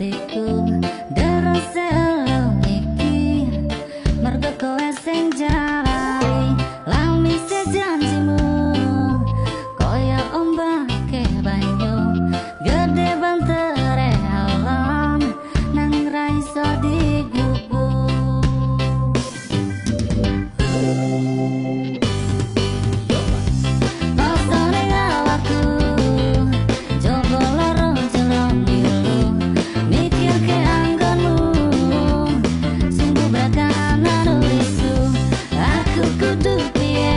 hatiku Derose lo iki Mergo kowe sing jalari Langmise janjimu Koyo ombak ke banyu Gede bantere alam Nang raiso di nuclear.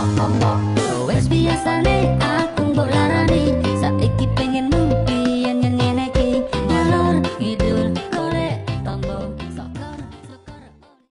Oh, es biasa nek